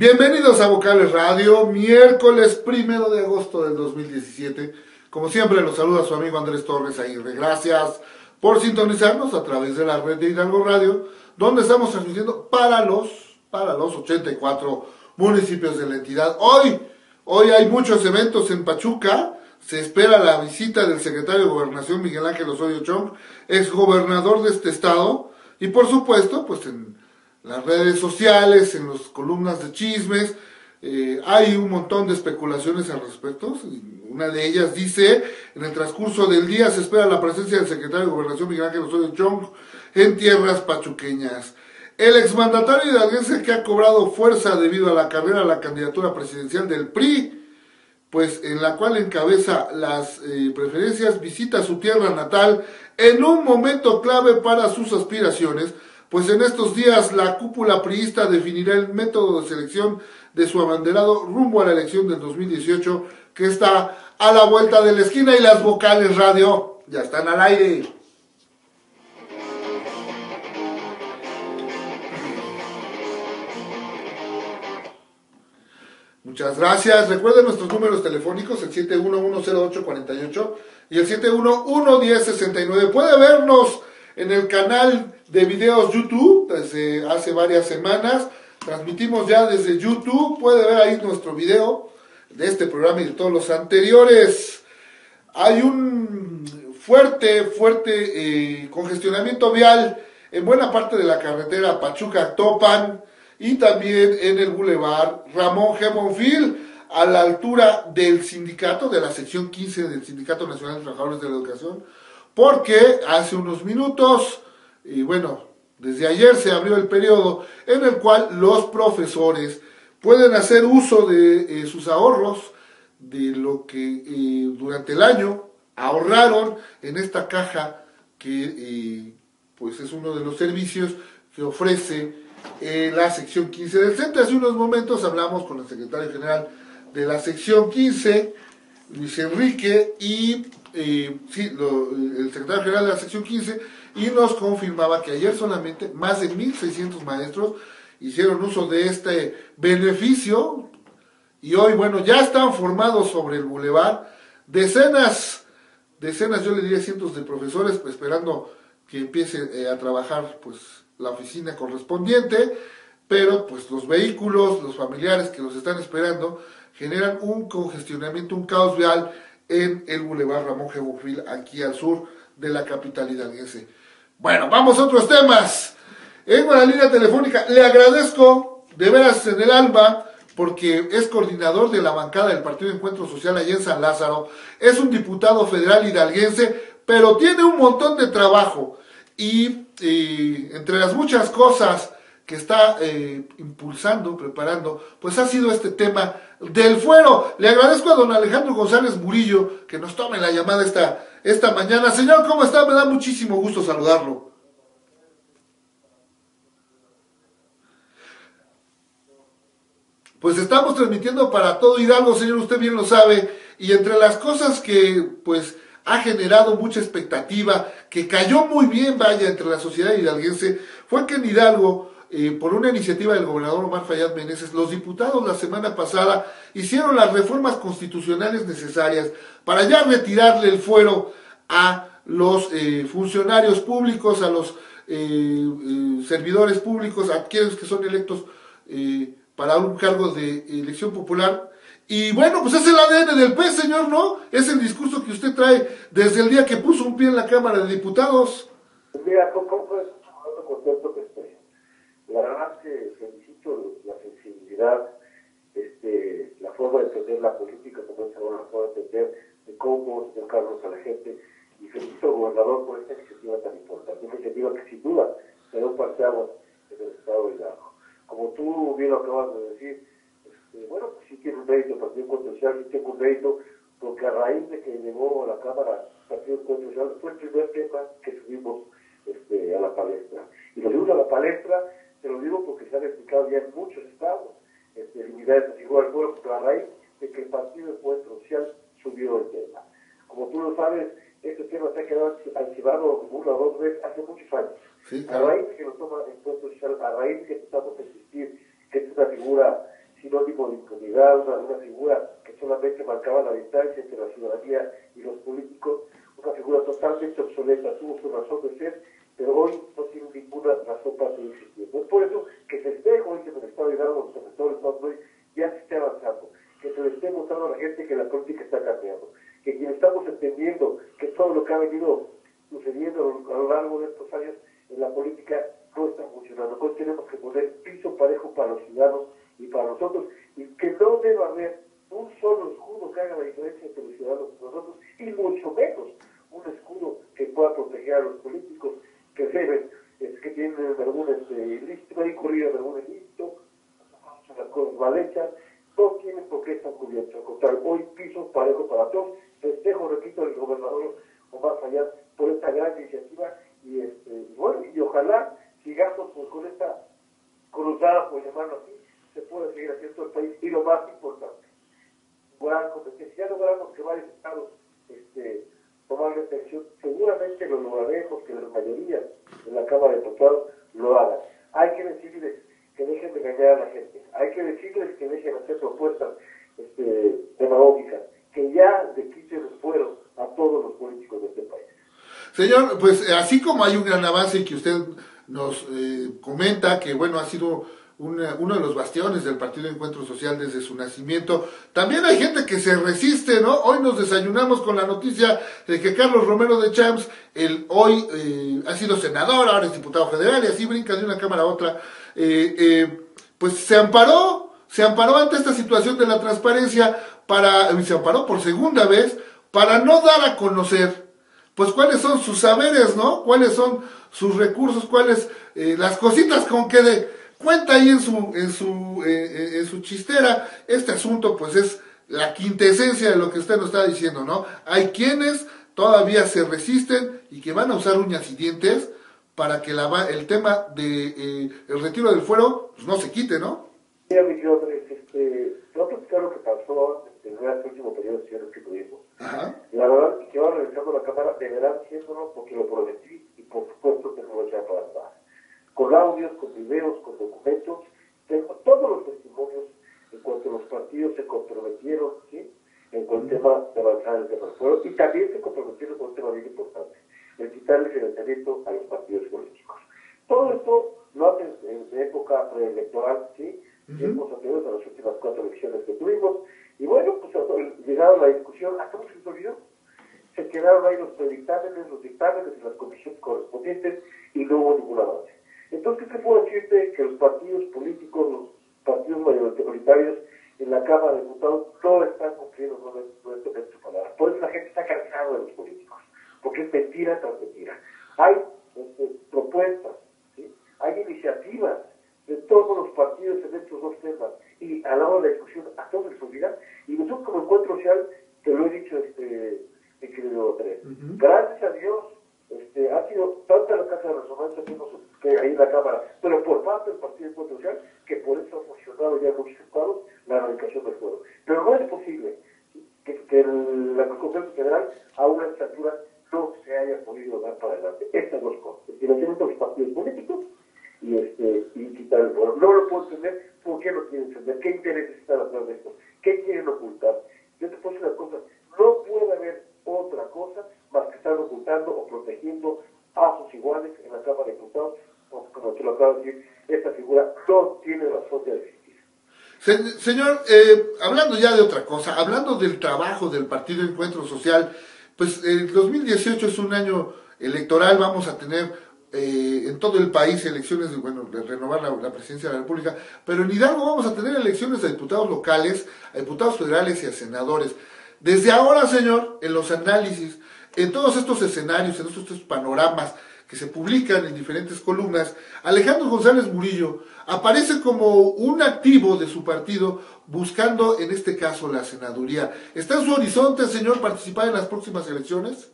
Bienvenidos a Vocales Radio, miércoles primero de agosto del 2017. Como siempre, los saluda su amigo Andrés Torres Aguirre. Gracias por sintonizarnos a través de la red de Hidalgo Radio, donde estamos transmitiendo para los, para los 84 municipios de la entidad. Hoy, hoy hay muchos eventos en Pachuca. Se espera la visita del secretario de Gobernación Miguel Ángel Osorio Chong, ex gobernador de este estado, y por supuesto, pues en las redes sociales, en las columnas de chismes. Eh, hay un montón de especulaciones al respecto. Una de ellas dice, en el transcurso del día se espera la presencia del secretario de Gobernación Miguel Ángel Osorio Chong en tierras pachuqueñas. El exmandatario hidalguense que ha cobrado fuerza debido a la carrera a la candidatura presidencial del PRI, pues en la cual encabeza las eh, preferencias, visita su tierra natal en un momento clave para sus aspiraciones, pues en estos días la cúpula priista definirá el método de selección de su abanderado rumbo a la elección del 2018 que está a la vuelta de la esquina y las vocales radio ya están al aire. Muchas gracias. Recuerden nuestros números telefónicos, el 7110848 y el 7111069. Puede vernos en el canal de videos YouTube desde hace varias semanas. Transmitimos ya desde YouTube. Puede ver ahí nuestro video de este programa y de todos los anteriores. Hay un fuerte, fuerte eh, congestionamiento vial en buena parte de la carretera Pachuca-Topan y también en el bulevar Ramón G. A la altura del sindicato, de la sección 15 del Sindicato Nacional de Trabajadores de la Educación, porque hace unos minutos, y bueno, desde ayer se abrió el periodo en el cual los profesores pueden hacer uso de eh, sus ahorros, de lo que eh, durante el año ahorraron en esta caja que eh, pues es uno de los servicios que ofrece la sección 15 del CENTE. Hace unos momentos hablamos con el secretario general de la sección 15, Luis Enrique, y sí, el secretario general de la sección 15, y nos confirmaba que ayer solamente más de 1.600 maestros hicieron uso de este beneficio y hoy, bueno, ya están formados sobre el bulevar. Decenas, decenas, yo le diría cientos de profesores esperando que empiece eh, a trabajar pues la oficina correspondiente, pero pues los vehículos, los familiares que los están esperando generan un congestionamiento, un caos vial en el bulevar Ramón Gebofil aquí al sur de la capital hidalguense. Bueno, vamos a otros temas. En la línea telefónica, le agradezco de veras en el alma porque es coordinador de la bancada del Partido de Encuentro Social allá en San Lázaro, es un diputado federal hidalguense, pero tiene un montón de trabajo y, entre las muchas cosas que está eh, impulsando, preparando, pues ha sido este tema del fuero. Le agradezco a don Alejandro González Murillo que nos tome la llamada esta, esta mañana. Señor, ¿cómo está? Me da muchísimo gusto saludarlo. Pues estamos transmitiendo para todo Hidalgo, señor, usted bien lo sabe, y entre las cosas que pues ha generado mucha expectativa, que cayó muy bien, vaya, entre la sociedad hidalguense, fue que en Hidalgo, eh, por una iniciativa del gobernador Omar Fayad Meneses, los diputados la semana pasada hicieron las reformas constitucionales necesarias para ya retirarle el fuero a los eh, funcionarios públicos, a los eh, servidores públicos, a aquellos que son electos para un cargo de elección popular. Y bueno, pues es el ADN del PES, señor, ¿no? Es el discurso que usted trae desde el día que puso un pie en la Cámara de Diputados. Mira. La verdad que felicito la sensibilidad, este, la forma de entender la política, es ahora, la forma de entender de cómo acercarnos a la gente. Y felicito al gobernador por esta iniciativa tan importante, una iniciativa que sin duda será un parteaguas en el Estado de Hidalgo como tú bien lo acabas de decir, este, bueno, pues sí tiene un mérito el Partido Social, sí tiene un mérito, porque a raíz de que llegó a la Cámara el Partido Social, fue el primer tema que subimos este, a la palestra. Y lo subimos a la palestra, te lo digo porque se han explicado ya en muchos estados, este, unidades de figura del pueblo, a raíz de que el Partido Encuentro Social subió el tema. Como tú lo sabes, este tema se ha quedado archivado una o dos veces hace muchos años. A raíz de que lo toma el Encuentro Social, a raíz de que empezamos a existir, que es una figura sinónimo de impunidad, una, una figura que solamente marcaba la distancia entre la ciudadanía y los políticos, una figura totalmente obsoleta, tuvo su razón de ser, pero hoy no tiene ninguna razón para seguir existiendo. Es por eso que festejo hoy que el Estado de Hidalgo, sobre todo el Estado ya se esté avanzando, que se le esté mostrando a la gente que la política está cambiando, que quien estamos entendiendo que todo lo que ha venido sucediendo a lo largo de estos años en la política no está funcionando. Hoy tenemos que poner piso parejo para los ciudadanos y para nosotros, y que no deba haber un solo escudo que haga la diferencia entre los ciudadanos y nosotros, y mucho menos un escudo que pueda proteger a los políticos que deben, es que tienen algún este, ilícito, hay corrido algún ilícito, las cosas mal hechas, no tienen por qué estar cubiertos. Al contrario, hoy piso parejo para todos. Festejo, repito, el gobernador Omar Fayad por esta gran iniciativa y, este, bueno, y ojalá sigamos pues, con esta cruzada, por llamarlo así, se pueda seguir haciendo el país. Y lo más importante, lograr competencia. Ya logramos que varios estados este, tomen la atención, seguramente lo lograremos, que la mayoría de la Cámara de Diputados lo hagan. Hay que decirles que dejen de engañar a la gente, hay que decirles que dejen de hacer propuestas este, demagógicas, que ya le quiten el fuero a todos los políticos de este país. Señor, pues así como hay un gran avance que usted nos eh, comenta que, bueno, ha sido uno de los bastiones del Partido de Encuentro Social desde su nacimiento. También hay gente que se resiste, ¿no? Hoy nos desayunamos con la noticia de que Carlos Romero de Champs, el, hoy eh, ha sido senador, ahora es diputado federal y así brinca de una cámara a otra, eh, eh, pues se amparó, se amparó ante esta situación de la transparencia para, se amparó por segunda vez para no dar a conocer pues cuáles son sus saberes, ¿no? Cuáles son sus recursos, cuáles eh, las cositas con que de, cuenta ahí en su en su eh, eh, en su chistera. Este asunto pues es la quintesencia de lo que usted nos está diciendo, ¿no? Hay quienes todavía se resisten y que van a usar uñas y dientes para que la, el tema de eh, el retiro del fuero pues, no se quite, ¿no? Mira, mi Andrés, este, nosotros claro que pasó en el último periodo de sesiones que tuvimos. Ajá. La verdad, que va realizando la Cámara deberán haciéndolo porque lo prometí y por supuesto que no lo para atrás. Con audios, con videos, con documentos, tengo todos los testimonios en cuanto los partidos se comprometieron, ¿sí? En cuanto al tema de avanzar en el tema del fuero y también se comprometieron con un tema bien importante, el quitar el financiamiento a los partidos políticos. Todo esto lo hacen en época preelectoral, ¿sí? Tiempos anteriores a las últimas cuatro elecciones que tuvimos. Y bueno, pues llegaron a la discusión, ¿a cómo se les olvidó? Se quedaron ahí los predictámenes, los dictámenes y las comisiones correspondientes y no hubo ningún avance. Entonces, ¿qué puedo decirte? Que los partidos políticos, los partidos mayoritarios en la Cámara de Diputados no están cumpliendo nuevamente su palabra. Por eso la gente está cansada de los políticos, porque es mentira tras mentira. Hay este, propuestas, ¿sí? hay iniciativas de todos los partidos en estos dos temas y a la hora de la discusión a todos les olvida y nosotros como encuentro social te lo he dicho este mi querido Andrés Ujú. gracias a Dios este ha sido tanta la casa de resonancia que, hemos- que hay en la cámara pero por parte del partido de encuentro social que por eso ha funcionado ya en muchos estados la erradicación del fuego pero no es posible que, la Conferencia Federal a una estatura no se haya podido dar para adelante estas dos cosas el de los partidos políticos y este y quitar el fuero. No lo puedo entender, ¿por qué no quieren entender? ¿Qué intereses están atrás de esto? ¿Qué quieren ocultar? Yo te puedo decir una cosa, no puede haber otra cosa más que estar ocultando o protegiendo a sus iguales en la Cámara de Diputados, como lo acabo de decir, esta figura no tiene razón de existir. Se- señor, eh, hablando ya de otra cosa, hablando del trabajo del Partido Encuentro Social, pues el 2018 es un año electoral, vamos a tener eh, en todo el país elecciones de, bueno, de renovar la, la presidencia de la República, pero en Hidalgo vamos a tener elecciones a diputados locales, a diputados federales y a senadores. Desde ahora, señor, en los análisis, en todos estos escenarios, en estos, estos panoramas que se publican en diferentes columnas, Alejandro González Murillo aparece como un activo de su partido buscando, en este caso, la senaduría. ¿Está en su horizonte, señor, participar en las próximas elecciones?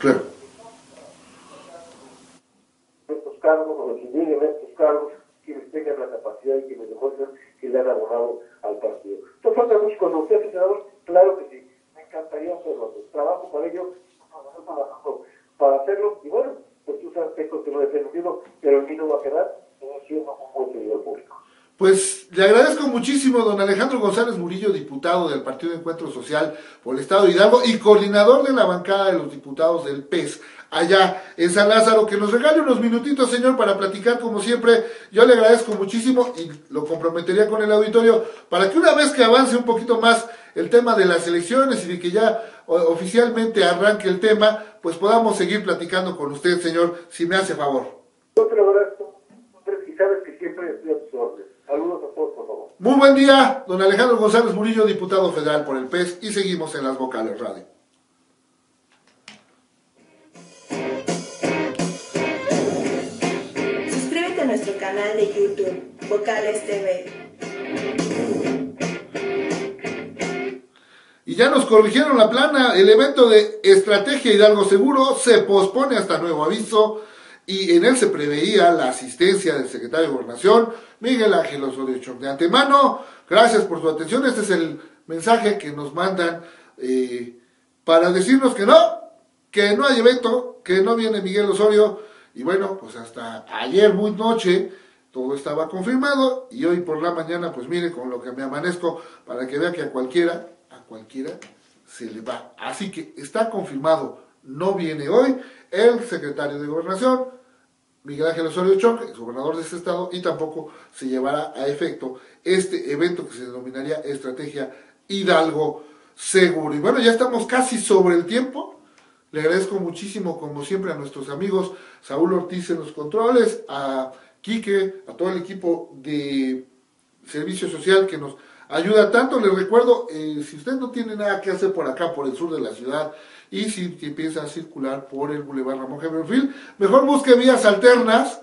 Claro. Estos cargos, o que lleguen estos cargos, quienes tengan la capacidad y quienes demuestren que le han abonado al partido. Esto falta mucho usted, senador, claro que sí, me encantaría hacerlo. Trabajo para ello, para hacerlo, y bueno, pues tú sabes que que lo he defendido, pero el mí no va a quedar siendo un buen servidor público. Pues le agradezco muchísimo, don Alejandro González Murillo, diputado del Partido de Encuentro Social por el Estado de Hidalgo y coordinador de la bancada de los diputados del PES, allá en San Lázaro, que nos regale unos minutitos, señor, para platicar como siempre. Yo le agradezco muchísimo y lo comprometería con el auditorio para que una vez que avance un poquito más el tema de las elecciones y de que ya oficialmente arranque el tema, pues podamos seguir platicando con usted, señor, si me hace favor. Yo te lo agradezco y sabes que siempre estoy a tus órdenes. Saludos a todos, por favor. Muy buen día, don Alejandro González Murillo, diputado federal por el PES, y seguimos en las vocales radio. Suscríbete a nuestro canal de YouTube, Vocales TV. Y ya nos corrigieron la plana, el evento de Estrategia Hidalgo Seguro se pospone hasta nuevo aviso y en él se preveía la asistencia del secretario de Gobernación, Miguel Ángel Osorio. De antemano, gracias por su atención. Este es el mensaje que nos mandan eh, para decirnos que no, que no hay evento, que no viene Miguel Osorio. Y bueno, pues hasta ayer muy noche todo estaba confirmado y hoy por la mañana, pues mire con lo que me amanezco para que vea que a cualquiera, a cualquiera se le va. Así que está confirmado, no viene hoy el secretario de Gobernación, Miguel Ángel Osorio Chong, ex gobernador de este estado, y tampoco se llevará a efecto este evento que se denominaría Estrategia Hidalgo Seguro. Y bueno, ya estamos casi sobre el tiempo. Le agradezco muchísimo, como siempre, a nuestros amigos Saúl Ortiz en los controles, a Quique, a todo el equipo de Servicio Social que nos ayuda tanto. Les recuerdo, eh, si usted no tiene nada que hacer por acá, por el sur de la ciudad, y si empieza a circular por el Boulevard Ramón Heberfield, mejor busque vías alternas.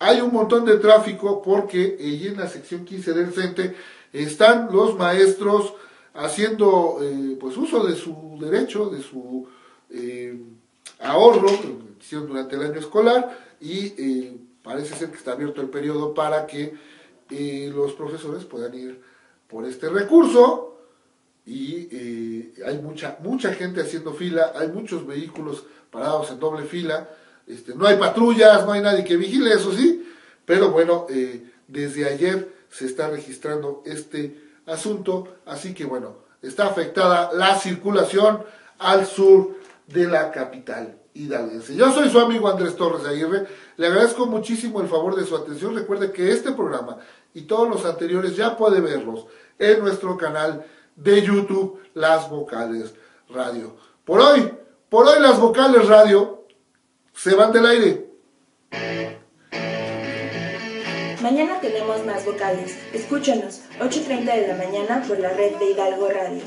Hay un montón de tráfico porque allí en la sección 15 del CENTE están los maestros haciendo eh, pues uso de su derecho, de su eh, ahorro que hicieron durante el año escolar y eh, parece ser que está abierto el periodo para que los profesores puedan ir por este recurso y eh, hay mucha, mucha gente haciendo fila, hay muchos vehículos parados en doble fila, este, no hay patrullas, no hay nadie que vigile, eso sí, pero bueno, eh, desde ayer se está registrando este asunto, así que bueno, está afectada la circulación al sur de la capital hidalguense. Yo soy su amigo Andrés Torres Aguirre, le agradezco muchísimo el favor de su atención, recuerde que este programa y todos los anteriores ya puede verlos en nuestro canal de YouTube Las Vocales Radio. Por hoy, por hoy las Vocales Radio se van del aire. Mañana tenemos más vocales. Escúchanos, 8.30 de la mañana por la red de Hidalgo Radio.